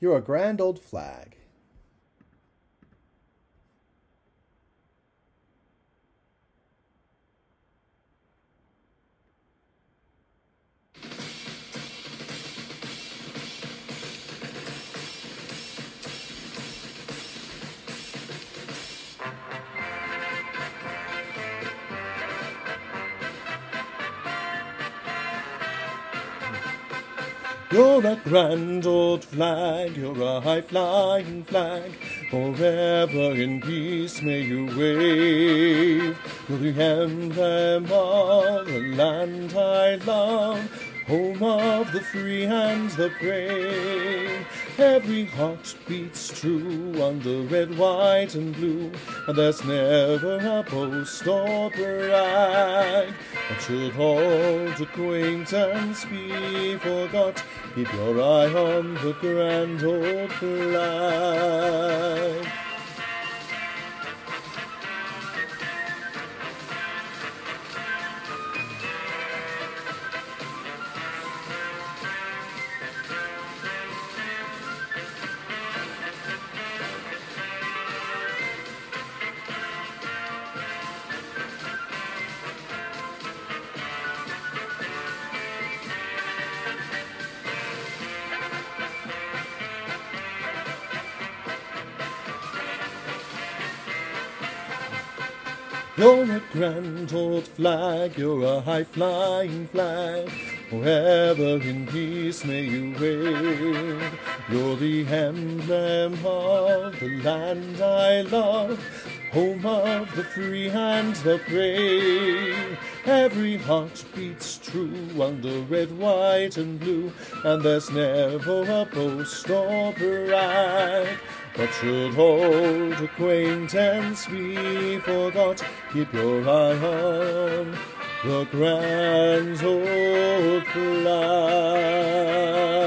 You're a grand old flag. You're a grand old flag, you're a high flying flag. Forever in peace may you wave. You're the emblem of the land I love, home of the free and the brave. Every heart beats true on the red, white, and blue, and there's never a post or that should hold acquaintance be forgot. Keep your eye on the grand old flag. You're a grand old flag, you're a high flying flag. Forever in peace may you wave. You're the emblem of the land I love, home of the free and the brave. Every heart beats true under red, white, and blue, and there's never a post or brag. But should old acquaintance be forgot, keep your eye on the grand old flag.